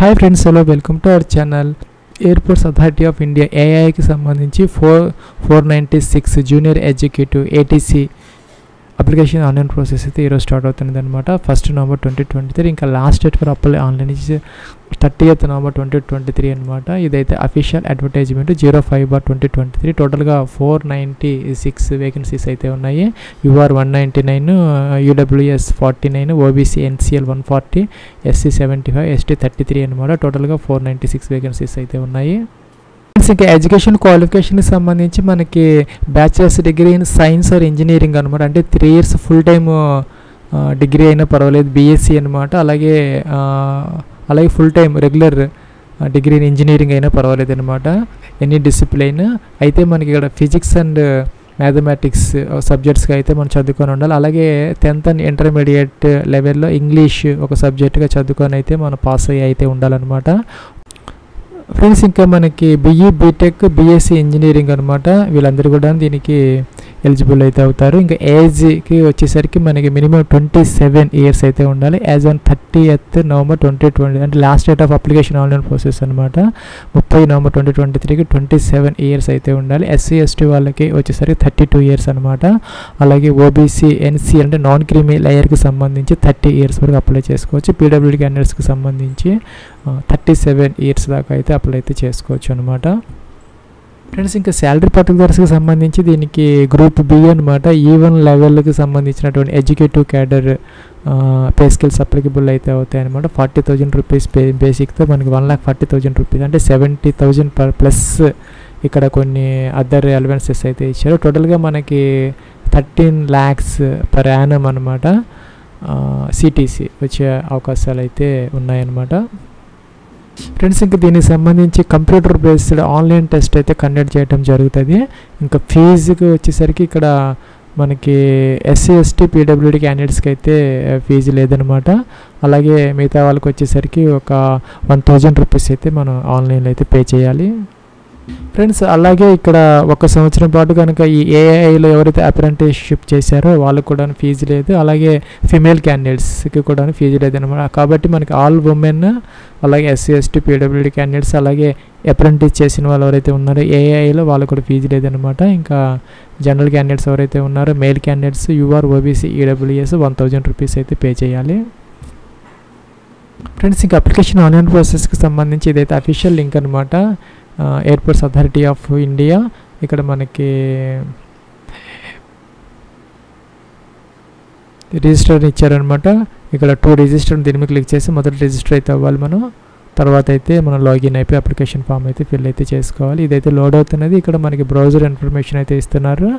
Hi friends hello welcome to our channel airports authority of India ఏఐకి సంబంధించి four four ninety six junior executive ATC application online process అయితే ఈరోజు start అవుతుంది అనమాట first November twenty twenty three ఇంకా last date for apply online ఇచ్చి thirty eighth November twenty twenty three అనమాట ఇదైతే official advertisement zero five bar twenty twenty three. టోటల్గా four ninety six vacancies అయితే ఉన్నాయి. UR one ninety nine UWS forty nine OBC NCL one forty SC seventy five ST thirty three అనమాట టోటల్గా four ninety six vacancies అయితే ఉన్నాయి. ఇంకా education క్వాలిఫికేషన్కి సంబంధించి మనకి bachelors degree in science or engineering అనమాట అంటే three years full time degree అయినా పర్వాలేదు బీఎస్సీ అనమాట అలాగే అలాగే full time regular degree in engineering అయినా పర్వాలేదు అనమాట ఎనీ డిసిప్లైన్ అయితే మనకి ఇక్కడ ఫిజిక్స్ అండ్ మ్యాథమెటిక్స్ సబ్జెక్ట్స్గా అయితే మనం చదువుకొని ఉండాలి. అలాగే టెన్త్ అండ్ ఇంటర్మీడియట్ లెవెల్లో ఇంగ్లీష్ ఒక సబ్జెక్ట్గా చదువుకొని అయితే మనం పాస్ అయ్యి అయితే ఉండాలన్నమాట. ఫ్రెండ్స్ ఇంకా మనకి బిఈ బీటెక్ బీఎస్సీ ఇంజనీరింగ్ అనమాట వీళ్ళందరూ కూడా దీనికి ఎలిజిబుల్ అయితే అవుతారు. ఇంకా ఏజ్కి వచ్చేసరికి మనకి మినిమం ట్వంటీ సెవెన్ ఇయర్స్ అయితే ఉండాలి. As on thirty eighth November twenty twenty అంటే last date of application online process అనమాట ముప్పై నవంబర్ ట్వంటీ ట్వంటీ త్రీకి ట్వంటీ సెవెన్ ఇయర్స్ అయితే ఉండాలి. ఎస్సీ ఎస్టీ వాళ్ళకి వచ్చేసరికి థర్టీ టూ ఇయర్స్ అనమాట అలాగే ఓబీసీ ఎన్సీ అంటే నాన్ క్రిమి లేయర్కి సంబంధించి థర్టీ ఇయర్స్ వరకు అప్లై చేసుకోవచ్చు. పీడబ్ల్యూడీ క్యాండిడేట్స్కి సంబంధించి. థర్టీ సెవెన్ ఇయర్స్ దాకా అయితే అప్లై అయితే చేసుకోవచ్చు అనమాట ఫ్రెండ్స్ ఇంకా శాలరీ పర్టికులర్స్కి సంబంధించి దీనికి గ్రూప్ బి అనమాట ఈవెన్ e లెవెల్కి సంబంధించినటువంటి executive cadre pay skills applicable అయితే అవుతాయి అనమాట ఫార్టీ థౌజండ్ రూపీస్ పే బేసిక్తో మనకి one lakh forty thousand rupees అంటే సెవెంటీ థౌజండ్ పర్ ప్లస్ ఇక్కడ కొన్ని అదర్ అలవెన్సెస్ అయితే ఇచ్చారు. టోటల్గా మనకి థర్టీన్ ల్యాక్స్ పర్ యానం అనమాట సిటీసీ వచ్చే అవకాశాలు అయితే ఉన్నాయన్నమాట. ఫ్రెండ్స్ ఇంకా దీనికి సంబంధించి కంప్యూటర్ బేస్డ్ ఆన్లైన్ టెస్ట్ అయితే కండక్ట్ చేయడం జరుగుతుంది. ఇంకా ఫీజుకి వచ్చేసరికి ఇక్కడ మనకి ఎస్సీ ఎస్టీ పీడబ్ల్యూడీ క్యాండిడేట్స్కి అయితే ఫీజు లేదనమాట అలాగే మిగతా వాళ్ళకి వచ్చేసరికి ఒక వన్ థౌజండ్ రూపీస్ అయితే మనం ఆన్లైన్లో అయితే పే చేయాలి. ఫ్రెండ్స్ అలాగే ఇక్కడ ఒక సంవత్సరం పాటు కనుక ఈ ఏఐలో ఎవరైతే అప్రెంటిస్షిప్ చేశారో వాళ్ళకు కూడా ఫీజు లేదు. అలాగే ఫిమేల్ క్యాండిడేట్స్కి కూడా ఫీజు లేదనమాట కాబట్టి మనకి ఆల్ ఉమెన్ అలాగే ఎస్సీ ఎస్టీ పీడబ్ల్యూడీ క్యాండిడేట్స్ అలాగే అప్రెంటిస్ చేసిన వాళ్ళు ఎవరైతే ఉన్నారో ఏఐలో వాళ్ళకు కూడా ఫీజు లేదనమాట ఇంకా జనరల్ క్యాండిడేట్స్ ఎవరైతే ఉన్నారో male candidates UR OBC EWS one thousand rupees అయితే పే చేయాలి. ఫ్రెండ్స్ ఇంకా అప్లికేషన్ ఆన్లైన్ ప్రాసెస్కి సంబంధించి ఇదైతే అఫీషియల్ లింక్ అనమాట ఎయిర్పోర్ట్స్ అథారిటీ ఆఫ్ ఇండియా ఇక్కడ మనకి రిజిస్టర్ ఇచ్చారనమాట ఇక్కడ టూ రిజిస్టర్ దీని మీద క్లిక్ చేసి మొదటి రిజిస్టర్ అయితే అవ్వాలి మనం. తర్వాత అయితే మనం లాగిన్ అయిపోయి అప్లికేషన్ ఫామ్ అయితే ఫిల్ అయితే చేసుకోవాలి. ఇదైతే లోడ్ అవుతున్నది. ఇక్కడ మనకి బ్రౌజర్ ఇన్ఫర్మేషన్ అయితే ఇస్తున్నారు.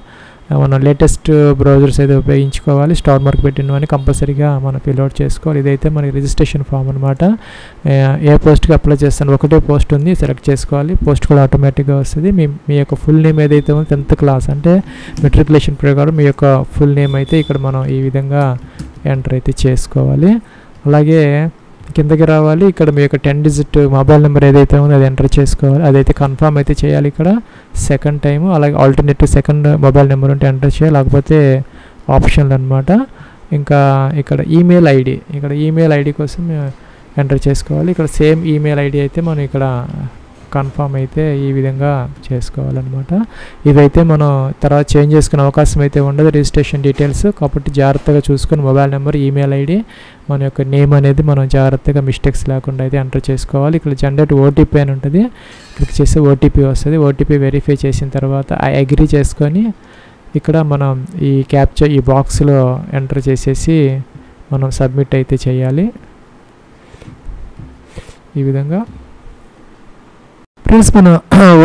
మనం లేటెస్ట్ బ్రౌజర్స్ అయితే ఉపయోగించుకోవాలి. స్టార్ మార్క్ పెట్టినవని కంపల్సరీగా మనం ఫిల్అవుట్ చేసుకోవాలి. ఇదైతే మనకి రిజిస్ట్రేషన్ ఫామ్ అనమాట ఏ పోస్ట్కి అప్లై చేస్తాను? ఒకటే పోస్ట్ ఉంది. సెలెక్ట్ చేసుకోవాలి. పోస్ట్ కూడా ఆటోమేటిక్గా వస్తుంది. మీ మీ యొక్క ఫుల్ నేమ్ ఏదైతే ఉందో టెన్త్ క్లాస్ అంటే మెట్రికులేషన్ ప్రకారం మీ యొక్క ఫుల్ నేమ్ అయితే ఇక్కడ మనం ఈ విధంగా ఎంటర్ అయితే చేసుకోవాలి. అలాగే కిందకి రావాలి. ఇక్కడ మీ యొక్క టెన్ డిజిట్ మొబైల్ నెంబర్ ఏదైతే ఉందో అది ఎంటర్ చేసుకోవాలి. అదైతే కన్ఫామ్ అయితే చేయాలి ఇక్కడ. సెకండ్ టైము అలాగే ఆల్టర్నేటివ్ సెకండ్ మొబైల్ నెంబర్ ఉంటే ఎంటర్ చేయాలి. లేకపోతే ఆప్షన్లు అనమాట ఇంకా ఇక్కడ ఈమెయిల్ ఐడి ఇక్కడ ఈమెయిల్ ఐడి కోసం ఎంటర్ చేసుకోవాలి. ఇక్కడ సేమ్ ఈమెయిల్ ఐడి అయితే మనం ఇక్కడ కన్ఫామ్ అయితే ఈ విధంగా చేసుకోవాలన్నమాట. ఇవైతే మనం తర్వాత చేంజ్ చేసుకునే అవకాశం అయితే ఉండదు. రిజిస్ట్రేషన్ డీటెయిల్స్ కాబట్టి జాగ్రత్తగా చూసుకొని మొబైల్ నెంబర్ ఈమెయిల్ ఐడి మన యొక్క నేమ్ అనేది మనం జాగ్రత్తగా మిస్టేక్స్ లేకుండా అయితే ఎంటర్ చేసుకోవాలి. ఇక్కడ జనరేట్ ఓటీపీ అని ఉంటుంది. క్లిక్ చేస్తే ఓటీపీ వస్తుంది. ఓటీపీ వెరిఫై చేసిన తర్వాత ఐ అగ్రీ చేసుకొని ఇక్కడ మనం ఈ క్యాప్చర్ ఈ బాక్స్లో ఎంటర్ చేసేసి మనం సబ్మిట్ అయితే చేయాలి. ఈ విధంగా. ఫ్రెండ్స్ మనం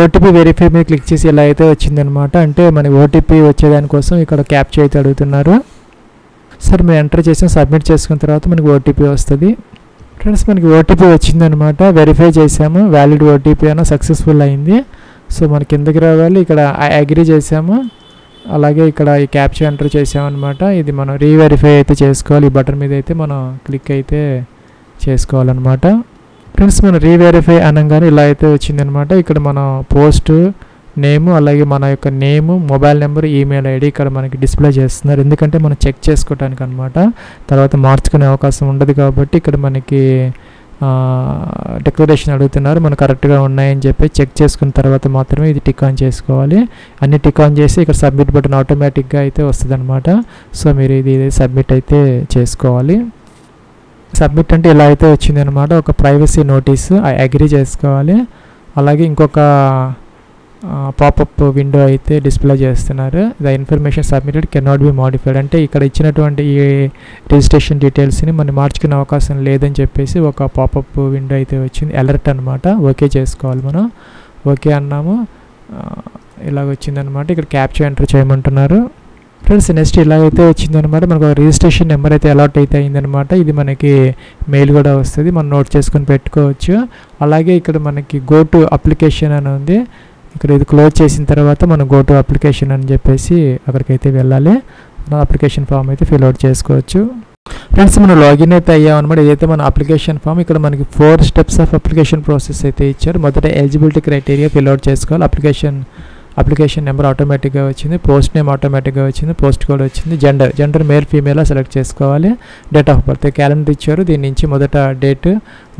ఓటీపీ వెరిఫై మీద క్లిక్ చేసి ఇలా అయితే వచ్చిందనమాట అంటే మనకి ఓటీపీ వచ్చేదానికోసం ఇక్కడ క్యాప్చర్ అయితే అడుగుతున్నారు. సరే మేము ఎంటర్ చేసాం సబ్మిట్ చేసుకున్న తర్వాత మనకి ఓటీపీ వస్తుంది. ఫ్రెండ్స్ మనకి ఓటీపీ వచ్చిందనమాట వెరిఫై చేసాము వ్యాలిడ్ ఓటీపీ అయినా సక్సెస్ఫుల్ అయింది. సో మన కిందకి రావాలి. ఇక్కడ అగ్రీ చేసాము అలాగే ఇక్కడ ఈ క్యాప్చర్ ఎంటర్ చేసామన్నమాట ఇది మనం రీవెరిఫై అయితే చేసుకోవాలి. ఈ బటన్ మీద అయితే మనం క్లిక్ అయితే చేసుకోవాలన్నమాట. ఫ్రెండ్స్ మనం రీవెరిఫై అనగానే ఇలా అయితే వచ్చిందనమాట ఇక్కడ మనం పోస్టు నేము అలాగే మన యొక్క name mobile number email ID ఇక్కడ మనకి డిస్ప్లే చేస్తున్నారు. ఎందుకంటే మనం చెక్ చేసుకోవడానికి అనమాట తర్వాత మార్చుకునే అవకాశం ఉండదు కాబట్టి ఇక్కడ మనకి డిక్లరేషన్ అడుగుతున్నారు. మనం కరెక్ట్గా ఉన్నాయని చెప్పి చెక్ చేసుకున్న తర్వాత మాత్రమే ఇది టిక్ ఆన్ చేసుకోవాలి. అన్ని టిక్ ఆన్ చేసి ఇక్కడ సబ్మిట్ బటన్ ఆటోమేటిక్గా అయితే వస్తుంది అనమాట సో మీరు ఇది సబ్మిట్ అయితే చేసుకోవాలి. సబ్మిట్ అంటే ఇలా అయితే వచ్చింది అనమాట ఒక ప్రైవసీ నోటీస్ అగ్రి చేసుకోవాలి. అలాగే ఇంకొక పాపప్ విండో అయితే డిస్ప్లే చేస్తున్నారు. The information submitted cannot be modified అంటే ఇక్కడ ఇచ్చినటువంటి ఈ రిజిస్ట్రేషన్ డీటెయిల్స్ని మనం మార్చుకునే అవకాశం లేదని చెప్పేసి ఒక పాపప్ విండో అయితే వచ్చింది. అలర్ట్ అనమాట ఓకే చేసుకోవాలి మనం. ఓకే అన్నాము. ఇలాగ వచ్చిందనమాట ఇక్కడ క్యాప్చర్ ఎంటర్ చేయమంటున్నారు. ఫ్రెండ్స్ నెక్స్ట్ ఇలాగైతే వచ్చిందనమాట మనకు రిజిస్ట్రేషన్ నెంబర్ అయితే అలాట్ అయితే అయిందనమాట ఇది మనకి మెయిల్ కూడా వస్తుంది. మనం నోట్ చేసుకొని పెట్టుకోవచ్చు. అలాగే ఇక్కడ మనకి గో టు అప్లికేషన్ అని ఉంది. ఇక్కడ ఇది క్లోజ్ చేసిన తర్వాత మనం గో టు అప్లికేషన్ అని చెప్పేసి అక్కడికైతే వెళ్ళాలి. అప్లికేషన్ ఫామ్ అయితే ఫిల్ అవుట్ చేసుకోవచ్చు. ఫ్రెండ్స్ మనం లాగిన్ అయితే అయ్యామన్నమాట ఏదైతే మన అప్లికేషన్ ఫామ్ ఇక్కడ మనకి four steps of application process అయితే ఇచ్చారు. మొదట ఎలిజిబిలిటీ క్రైటీరియా ఫిల్ అవుట్ చేసుకోవాలి. అప్లికేషన్ అప్లికేషన్ నెంబర్ ఆటోమేటిక్గా వచ్చింది పోస్ట్ నేమ్ ఆటోమేటిక్గా వచ్చింది పోస్ట్ కోడ్ వచ్చింది gender gender male female select చేసుకోవాలి. డేట్ ఆఫ్ బర్త్ క్యాలెండర్ ఇచ్చారు. దీని నుంచి మొదట డేట్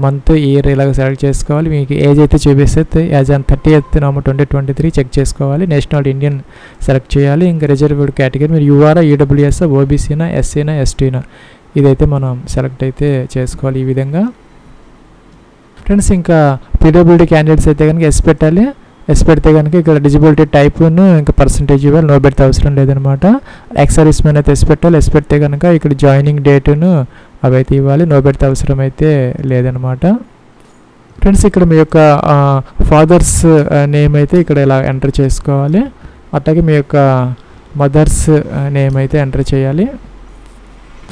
మంత్ ఇయర్ ఇలాగ సెలెక్ట్ చేసుకోవాలి. మీకు ఏజ్ అయితే చూపిస్తే as on thirty eighth November twenty twenty three check చేసుకోవాలి. నేషనల్ ఇండియన్ సెలెక్ట్ చేయాలి. ఇంకా రిజర్వ్డ్ కేటగిరీ మీరు యూఆర్ఆ ఈడబ్ల్యూఎస్ ఓబీసీనా ఎస్సీనా ఎస్టీనా ఇదైతే మనం సెలెక్ట్ అయితే చేసుకోవాలి ఈ విధంగా. ఫ్రెండ్స్ ఇంకా పీడబ్ల్యూడీ క్యాండిడేట్స్ అయితే కనుక ఎస్ పెట్టాలి. ఎస్ పెడితే కనుక ఇక్కడ డిజిబిలిటీ టైప్ను ఇంకా పర్సంటేజ్ ఇవ్వాలి. నో పెడితే అవసరం లేదనమాట. ఎక్సరీస్ మ్యాన్ అయితే ఎస్ పెట్టాలి. ఎస్ పెడితే కనుక ఇక్కడ జాయినింగ్ డేటును అవైతే ఇవ్వాలి. నో పెడితే అవసరం అయితే లేదనమాట. ఫ్రెండ్స్ ఇక్కడ మీ యొక్క ఫాదర్స్ నేమ్ అయితే ఇక్కడ ఇలా ఎంటర్ చేసుకోవాలి? అట్లాగే మీ యొక్క మదర్స్ నేమ్ అయితే ఎంటర్ చేయాలి.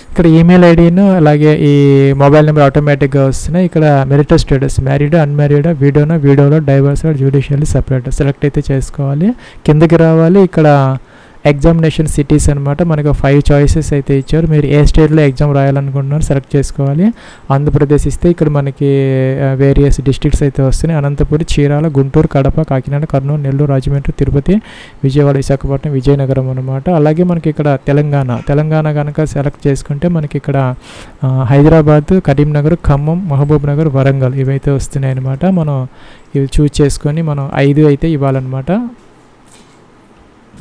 ఇక్కడ ఈమెయిల్ ఐడిను అలాగే ఈ మొబైల్ నెంబర్ ఆటోమేటిక్గా వస్తున్నాయి ఇక్కడ మెరిటల్ స్టేటస్ మ్యారీడ్ అన్మ్యారీడ్ వీడియోనో వీడియోలో డైవర్స్ జ్యుడిషియల్ సెపరేట్ సెలెక్ట్ అయితే చేసుకోవాలి. కిందకి రావాలి ఇక్కడ ఎగ్జామినేషన్ సిటీస్ అనమాట మనకు ఫైవ్ చాయిసెస్ అయితే ఇచ్చారు. మీరు ఏ స్టేట్లో ఎగ్జామ్ రాయాలనుకుంటున్నారు సెలెక్ట్ చేసుకోవాలి. ఆంధ్రప్రదేశ్ ఇస్తే ఇక్కడ మనకి వేరియస్ డిస్ట్రిక్ట్స్ అయితే వస్తున్నాయి. అనంతపురం చీరాల గుంటూరు కడప కాకినాడ కర్నూలు నెల్లూరు రాజమండ్రి తిరుపతి విజయవాడ విశాఖపట్నం విజయనగరం అనమాట అలాగే మనకి ఇక్కడ తెలంగాణ. తెలంగాణ కనుక సెలెక్ట్ చేసుకుంటే మనకి ఇక్కడ హైదరాబాద్ కరీంనగర్ ఖమ్మం మహబూబ్ నగర్ వరంగల్ ఇవైతే వస్తున్నాయి అనమాట మనం ఇవి చూజ్ చేసుకొని మనం ఐదు అయితే ఇవ్వాలన్నమాట.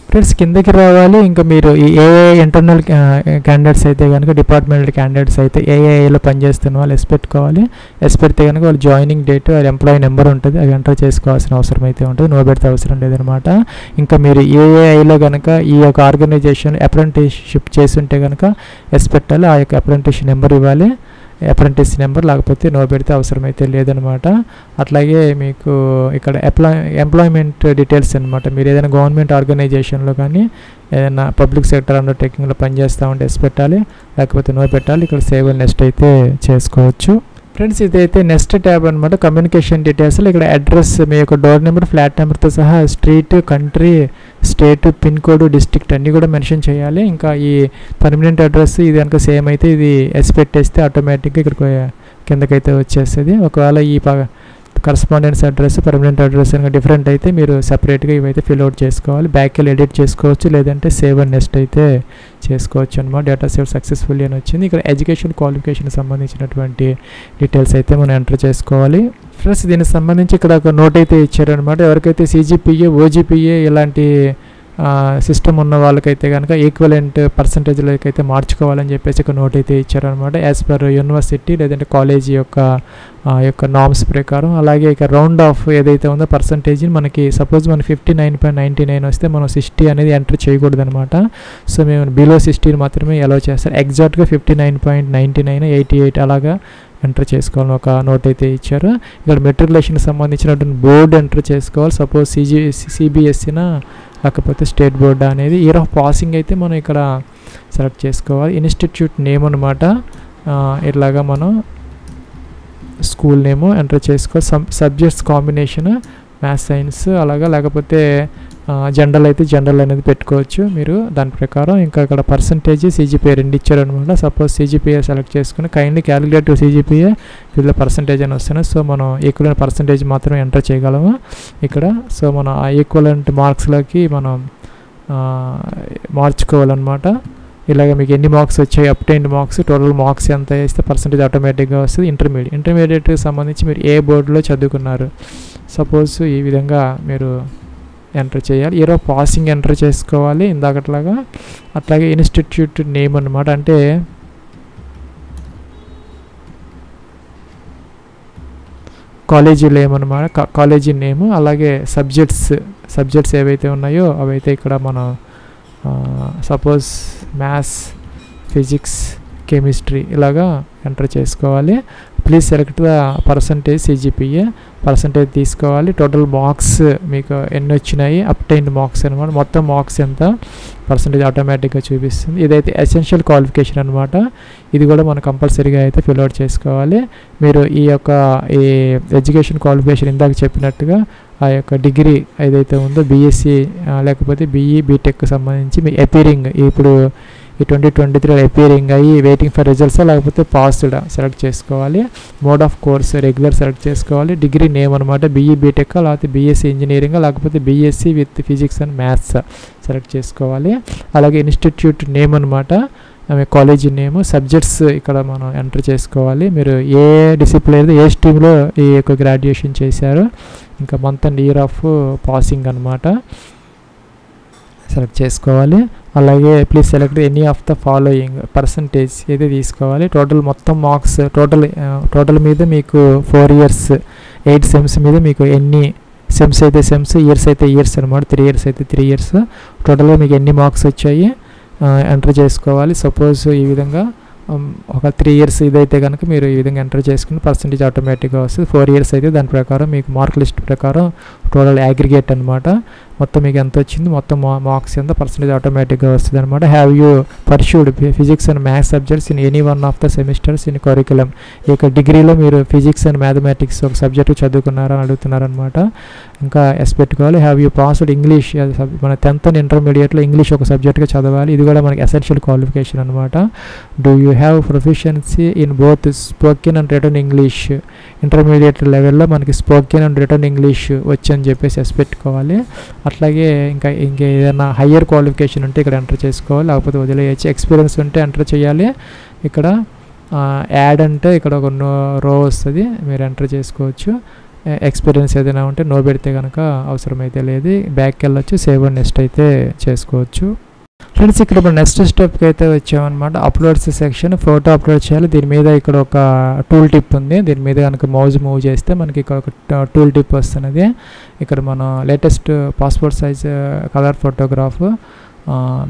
ఫ్రెండ్స్ కిందకి రావాలి. ఇంకా మీరు ఈ ఏఏ ఇంటర్నల్ క్యాండిడేట్స్ అయితే కనుక డిపార్ట్మెంటల్ క్యాండిడేట్స్ అయితే ఏఏఏలో పనిచేస్తున్న వాళ్ళు ఎస్ పెట్టుకోవాలి ఎస్ పెడితే కనుక వాళ్ళు జాయినింగ్ డేట్ వాళ్ళ ఎంప్లాయీ నెంబర్ ఉంటుంది. అవి ఎంటర్ చేసుకోవాల్సిన అవసరం అయితే ఉంటుంది. నో పెడితే అవసరం లేదనమాట ఇంకా మీరు ఏఏఐలో కనుక ఈ యొక్క ఆర్గనైజేషన్ అప్రెంటిస్షిప్ చేసి ఉంటే కనుక ఎస్ పెట్టాలి ఆ యొక్క అప్రెంటిస్ నెంబర్ ఇవ్వాలి. అప్రెంటిస్ నెంబర్ లేకపోతే నో పెడితే అవసరమైతే లేదనమాట. అట్లాగే మీకు ఇక్కడ ఎంప్లాయ్ ఎంప్లాయ్మెంట్ డీటెయిల్స్ అనమాట మీరు ఏదైనా గవర్నమెంట్ ఆర్గనైజేషన్లో కానీ ఏదైనా పబ్లిక్ సెక్టర్ అండర్టేకింగ్లో పనిచేస్తూ ఉంటే ఎస్ పెట్టాలి. లేకపోతే నో పెట్టాలి. ఇక్కడ సేవ్ నెక్స్ట్ అయితే చేసుకోవచ్చు. ఫ్రెండ్స్ ఇదైతే నెక్స్ట్ ట్యాబ్ అనమాట కమ్యూనికేషన్ డీటెయిల్స్లో ఇక్కడ అడ్రస్ మీ యొక్క డోర్ నెంబర్ ఫ్లాట్ నెంబర్తో సహా street country state pin code district అన్నీ కూడా మెన్షన్ చేయాలి. ఇంకా ఈ పర్మనెంట్ అడ్రస్ ఇది కనుక సేమ్ అయితే ఇది ఎస్ పెట్టేస్తే ఆటోమేటిక్గా ఇక్కడికి కిందకైతే వచ్చేస్తుంది. ఒకవేళ ఈ కరస్పాండెన్స్ అడ్రస్ పర్మనెంట్ అడ్రస్ కనుక డిఫరెంట్ అయితే మీరు సపరేట్గా ఇవైతే ఫిల్ అవుట్ చేసుకోవాలి. బ్యాక్ వెళ్ళి ఎడిట్ చేసుకోవచ్చు లేదంటే సేవ్ అండ్ నెక్స్ట్ అయితే చేసుకోవచ్చు అనమాట. డేటా సేవ్ సక్సెస్ఫుల్లీ అని వచ్చింది. ఇక్కడ ఎడ్యుకేషన్ క్వాలిఫికేషన్ సంబంధించినటువంటి డీటెయిల్స్ అయితే మనం ఎంటర్ చేసుకోవాలి. ఫ్రెండ్స్ దీనికి సంబంధించి ఇక్కడ ఒక నోట్ అయితే ఇచ్చారనమాట ఎవరికైతే సీజీపీఏ ఓజీపీఏ ఇలాంటి సిస్టమ్ ఉన్న వాళ్ళకైతే కనుక ఈక్వలెంట్ పర్సంటేజ్లోకి అయితే మార్చుకోవాలని చెప్పేసి ఒక నోట్ అయితే ఇచ్చారనమాట యాజ్ పర్ యూనివర్సిటీ లేదంటే కాలేజీ యొక్క యొక్క నామ్స్ ప్రకారం. అలాగే ఇక రౌండ్ ఆఫ్ ఏదైతే ఉందో పర్సంటేజ్ మనకి సపోజ్ మన fifty nine point ninety nine వస్తే మనం సిక్స్టీ అనేది ఎంటర్ చేయకూడదు అనమాట సో మేము బిలో సిక్స్టీని మాత్రమే అలౌ చేస్తారు ఎగ్జాక్ట్గా fifty nine point ninety nine eighty eight అలాగా ఎంటర్ చేసుకోవాలని ఒక నోట్ అయితే ఇచ్చారు. ఇక్కడ మెట్రికులేషన్కి సంబంధించినటువంటి బోర్డు ఎంటర్ చేసుకోవాలి. సపోజ్ సిజి సిబిఎస్సిన లేకపోతే స్టేట్ బోర్డు అనేది. ఇయర్ ఆఫ్ పాసింగ్ అయితే మనం ఇక్కడ సెలెక్ట్ చేసుకోవాలి. ఇన్స్టిట్యూట్ నేమ్ అనమాట ఇట్లాగా మనం స్కూల్ నేము ఎంటర్ చేసుకోవాలి. Sub subjects combination maths science అలాగా. లేకపోతే జనరల్ అయితే జనరల్ అనేది పెట్టుకోవచ్చు మీరు. దాని ప్రకారం ఇంకా ఇక్కడ పర్సంటేజ్ సీజీపీఏ రెండు ఇచ్చారనమాట సపోజ్ సీజీపీఏ సెలెక్ట్ చేసుకుని కైండ్లీ క్యాలిక్యులేట్ సీజీపీఏ వీళ్ళ పర్సంటేజ్ అని వస్తున్నాయి సో మనం ఈక్వల్ పర్సంటేజ్ మాత్రం ఎంటర్ చేయగలము ఇక్కడ. సో మనం ఆ ఈక్వలెంట్ మార్క్స్లోకి మనం మార్చుకోవాలన్నమాట. ఇలాగ మీకు ఎన్ని మార్క్స్ వచ్చాయి అప్టైన్డ్ మార్క్స్ టోటల్ మార్క్స్ ఎంత వేస్తే పర్సంటేజ్ ఆటోమేటిక్గా వస్తుంది. ఇంటర్మీడియట్ ఇంటర్మీడియట్కి సంబంధించి మీరు ఏ బోర్డులో చదువుకున్నారు? సపోజ్ ఈ విధంగా మీరు ఎంటర్ చేయాలి. ఏరో పాసింగ్ ఎంటర్ చేసుకోవాలి. ఇందాకట్లాగా అట్లాగే ఇన్స్టిట్యూట్ నేమ్ అనమాట అంటే కాలేజీ నేమ్ అనమాట కాలేజీ నేమ్ అలాగే సబ్జెక్ట్స్ సబ్జెక్ట్స్ ఏవైతే ఉన్నాయో అవైతే ఇక్కడ మనం సపోజ్ మ్యాథ్స్ ఫిజిక్స్ కెమిస్ట్రీ ఇలాగా ఎంటర్ చేసుకోవాలి. Please select the percentage CGPA percentage తీసుకోవాలి. టోటల్ మార్క్స్ మీకు ఎన్ని వచ్చినాయి? అప్టైన్ మార్క్స్ అనమాట మొత్తం మార్క్స్ ఎంత? పర్సంటేజ్ ఆటోమేటిక్గా చూపిస్తుంది. ఇదైతే ఎసెన్షియల్ క్వాలిఫికేషన్ అనమాట ఇది కూడా మనం కంపల్సరీగా అయితే ఫిల్అవుట్ చేసుకోవాలి. మీరు ఈ యొక్క ఈ ఎడ్యుకేషన్ క్వాలిఫికేషన్ ఇందాక చెప్పినట్టుగా ఆ యొక్క డిగ్రీ ఏదైతే ఉందో బీఎస్సీ లేకపోతే బీఈ బీటెక్ సంబంధించి మీ అపీరింగ్ ఇప్పుడు ఈ ట్వంటీ ట్వంటీ త్రీ అపీరింగ్ అయ్యి వెయిటింగ్ ఫర్ రిజల్ట్స్ లేకపోతే పాస్డ్ సెలెక్ట్ చేసుకోవాలి. Mode of course regular select చేసుకోవాలి. డిగ్రీ నేమ్ అనమాట బీఈ బీటెక్ లేకపోతే బీఎస్సీ ఇంజనీరింగ్ లేకపోతే BSc with physics and maths select చేసుకోవాలి. అలాగే ఇన్స్టిట్యూట్ నేమ్ అనమాట ఆమె కాలేజీ నేమ్ సబ్జెక్ట్స్ ఇక్కడ మనం ఎంటర్ చేసుకోవాలి. మీరు ఏ డిసిప్లిన్ ఏ స్ట్రీమ్లో ఈ యొక్క గ్రాడ్యుయేషన్ చేశారు? ఇంకా month and year of passing అనమాట సెలెక్ట్ చేసుకోవాలి. అలాగే please select any of the following percentage ఇది తీసుకోవాలి. టోటల్ మొత్తం మార్క్స్ టోటల్ టోటల్ మీద మీకు ఫోర్ ఇయర్స్ ఎయిట్ సెమ్స్ మీద మీకు ఎన్ని సెమ్స్ అయితే సెమ్స్ ఇయర్స్ అయితే ఇయర్స్ అనమాట త్రీ ఇయర్స్ అయితే త్రీ ఇయర్స్ టోటల్గా మీకు ఎన్ని మార్క్స్ వచ్చాయి? ఎంటర్ చేసుకోవాలి. సపోజ్ ఈ విధంగా um, ఒక త్రీ ఇయర్స్ ఇదైతే కనుక మీరు ఈ విధంగా ఎంటర్ చేసుకుని పర్సంటేజ్ ఆటోమేటిక్గా వస్తుంది. ఫోర్ ఇయర్స్ అయితే దాని ప్రకారం మీకు మార్క్ లిస్ట్ ప్రకారం టోటల్ అగ్రిగేట్ అనమాట మొత్తం మీకు ఎంత వచ్చింది? మొత్తం మార్క్స్ ఎంత? పర్సంటేజ్ ఆటోమేటిక్గా వస్తుంది అనమాట have you pursued physics and maths subjects in any one of the semesters in curriculum ఈ యొక్క డిగ్రీలో మీరు ఫిజిక్స్ అండ్ మ్యాథమెటిక్స్ ఒక సబ్జెక్ట్ చదువుకున్నారని అడుగుతున్నారనమాట ఇంకా ఎస్ పెట్టుకోవాలి. హ్యావ్ యూ పాస్డ్ ఇంగ్లీష్ మన టెన్త్ అండ్ ఇంటర్మీడియట్లో ఇంగ్లీష్ ఒక సబ్జెక్ట్గా చదవాలి. ఇది కూడా మనకి ఎసెన్షియల్ క్వాలిఫికేషన్ అనమాట do you have proficiency in both spoken and written English intermediate లెవెల్లో మనకి స్పోకెన్ అండ్ రిటర్న్ ఇంగ్లీష్ వచ్చని చెప్పేసి ఎస్ పెట్టుకోవాలి. అట్లాగే ఇంకా ఇంకా ఏదైనా హయ్యర్ క్వాలిఫికేషన్ ఉంటే ఇక్కడ ఎంటర్ చేసుకోవాలి. లేకపోతే వదిలేయచ్చు. ఎక్స్పీరియన్స్ ఉంటే ఎంటర్ చేయాలి. ఇక్కడ యాడ్ అంటే ఇక్కడ ఒక రో వస్తుంది. మీరు ఎంటర్ చేసుకోవచ్చు. ఎక్స్పీరియన్స్ ఏదైనా ఉంటే నో పెడితే కనుక అవసరమైతే లేదు. బ్యాక్కి వెళ్ళొచ్చు సేవ్ అండ్ నెక్స్ట్ అయితే చేసుకోవచ్చు. ఫ్రెండ్స్ ఇక్కడ ఇప్పుడు నెక్స్ట్ స్టెప్కి అయితే వచ్చామన్నమాట. అప్లోడ్స్ సెక్షన్ ఫోటో అప్లోడ్ చేయాలి. దీని మీద ఇక్కడ ఒక టూల్ టిప్ ఉంది. దీని మీద కనుక మౌజ్ మూవ్ చేస్తే మనకి ఇక్కడ ఒక టూల్ టిప్ వస్తున్నది. ఇక్కడ మనం latest passport size colour photograph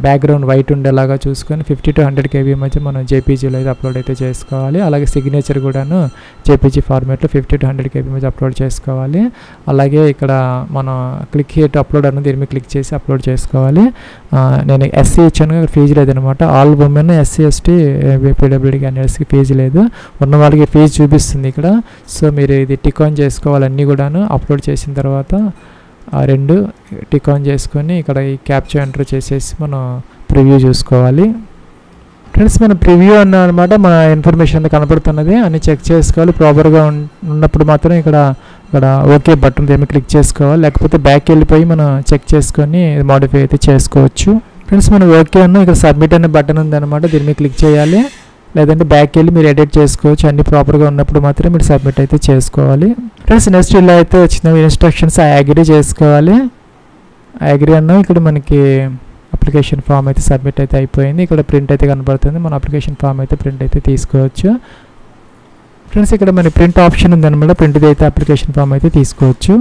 background white ఉండేలాగా చూసుకొని ఫిఫ్టీ టు హండ్రెడ్ కేబీ మధ్య మనం జేపీజీలో అయితే అప్లోడ్ అయితే చేసుకోవాలి. అలాగే సిగ్నేచర్ కూడాను జేపీజీ ఫార్మేట్లో ఫిఫ్టీ టు హండ్రెడ్ కేబీ మధ్య అప్లోడ్ చేసుకోవాలి. అలాగే ఇక్కడ మనం క్లిక్ హియర్ టు అప్లోడ్ అనేది దీని మీద క్లిక్ చేసి అప్లోడ్ చేసుకోవాలి. నేను ఎస్సీ ఇచ్చాను ఫీజు లేదనమాట. All women SC ST PWD క్యాండిడేట్స్కి ఫీజు లేదు. ఉన్న వాళ్ళకి ఫీజు చూపిస్తుంది ఇక్కడ. సో మీరు ఇది టిక్ ఆన్ చేసుకోవాలి అన్నీ కూడాను అప్లోడ్ చేసిన తర్వాత ఆ రెండు టిక్ ఆన్ చేసుకొని ఇక్కడ ఈ క్యాప్చర్ ఎంటర్ చేసేసి మనం ప్రివ్యూ చూసుకోవాలి. ఫ్రెండ్స్ మన ప్రివ్యూ అన్న అనమాట మన ఇన్ఫర్మేషన్ కనపడుతున్నది. అన్ని చెక్ చేసుకోవాలి. ప్రాపర్గా ఉన్నప్పుడు మాత్రం ఇక్కడ ఇక్కడ ఓకే బటన్ ఏమి క్లిక్ చేసుకోవాలి. లేకపోతే బ్యాక్ వెళ్ళిపోయి మనం చెక్ చేసుకొని మోడిఫై అయితే చేసుకోవచ్చు. ఫ్రెండ్స్ మనం ఓకే అన్న ఇక్కడ సబ్మిట్ అనే బటన్ ఉందన్నమాట. దీని మీద క్లిక్ చేయాలి. లేదంటే బ్యాక్ వెళ్ళి మీరు ఎడిట్ చేసుకోవచ్చు. అన్ని ప్రాపర్గా ఉన్నప్పుడు మాత్రమే మీరు సబ్మిట్ అయితే చేసుకోవాలి. ఫ్రెండ్స్ నెక్స్ట్ ఇలా అయితే వచ్చిన ఇన్స్ట్రక్షన్స్ అగ్రీ చేసుకోవాలి. అగ్రీ అన్నా. ఇక్కడ మనకి అప్లికేషన్ ఫామ్ అయితే సబ్మిట్ అయితే అయిపోయింది. ఇక్కడ ప్రింట్ అయితే కనబడుతుంది. మన అప్లికేషన్ ఫామ్ అయితే ప్రింట్ అయితే తీసుకోవచ్చు. ఫ్రెండ్స్ ఇక్కడ మన ప్రింట్ ఆప్షన్ ఉందన్నమాట. ప్రింట్ అయితే అప్లికేషన్ ఫామ్ అయితే తీసుకోవచ్చు.